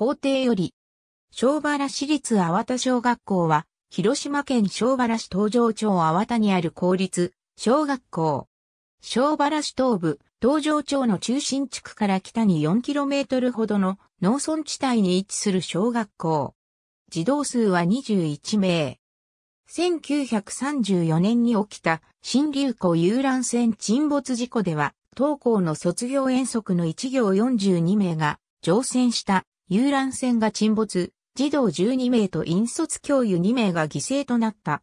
校庭より。小原市立粟田小学校は、広島県小原市東城町粟田にある公立小学校。小原市東部、東城町の中心地区から北に 4km ほどの農村地帯に位置する小学校。児童数は21名。1934年に起きた新流湖遊覧船沈没事故では、当校の卒業遠足の1行42名が乗船した遊覧船が沈没、児童12名と引率教諭2名が犠牲となった。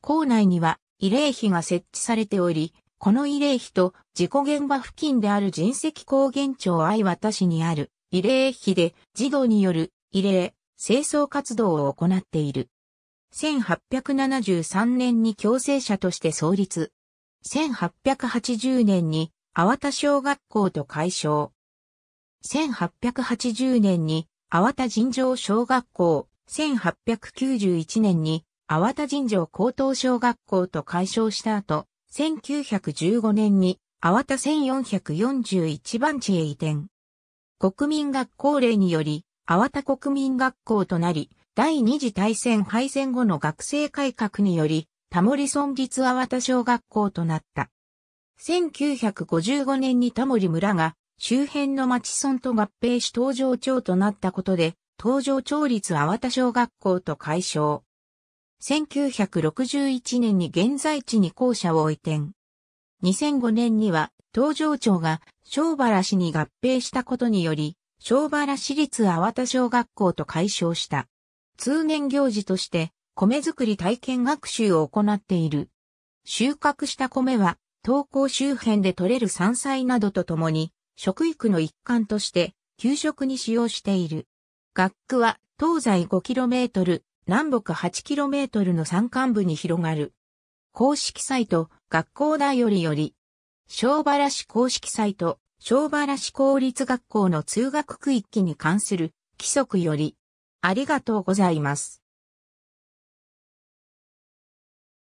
校内には慰霊碑が設置されており、この慰霊碑と事故現場付近である人石高原町愛渡市にある慰霊碑で児童による慰霊、清掃活動を行っている。1873年に共生者として創立。1880年に粟田小学校と改称。1880年に粟田尋常小学校、1891年に粟田尋常高等小学校と改称した後、1915年に粟田1441番地へ移転。国民学校令により、粟田国民学校となり、第二次大戦敗戦後の学生改革により、タモリ村立粟田小学校となった。1955年にタモリ村が周辺の町村と合併し東城町となったことで、東城町立粟田小学校と改称。1961年に現在地に校舎を移転。2005年には東城町が小原市に合併したことにより、小原市立粟田小学校と改称した。通年行事として米作り体験学習を行っている。収穫した米は、東校周辺で採れる山菜などとともに、食育の一環として給食に使用している。学区は東西 5km、南北 8km の山間部に広がる。公式サイト、学校だよりより、小原市公式サイト、小原市公立学校の通学区域に関する規則より、ありがとうございます。